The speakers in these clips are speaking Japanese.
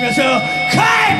一车开！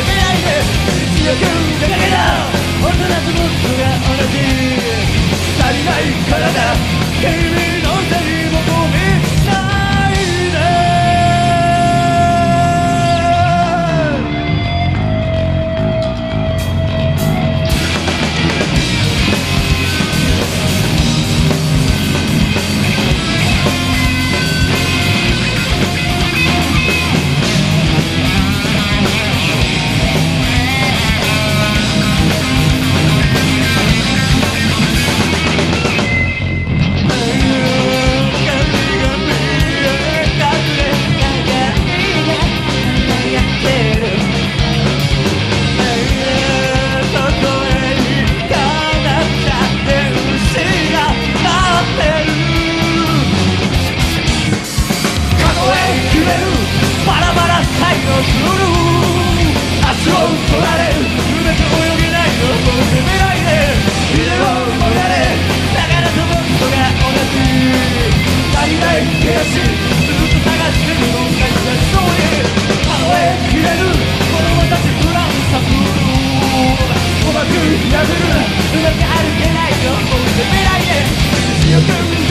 けないで強けた大人と僕が同じ足りない体君ぶるうまく歩けないと思う未来へ強く